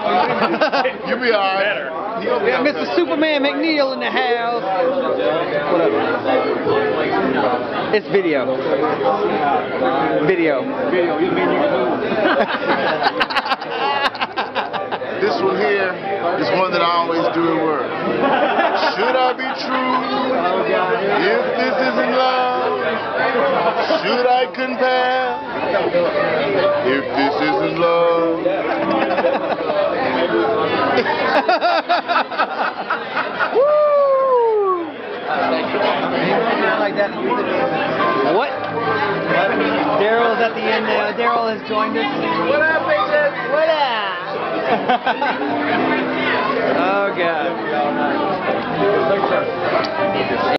you be alright. We got Mr. Superman McNeil in the house. What up? It's video. Video. Video. This one here is one that I always do at work. Should I be true if this isn't love? Should I compare if this isn't love? Like that. What? Daryl's at the end now. Daryl has joined us. What up, bitches? What up? oh, God.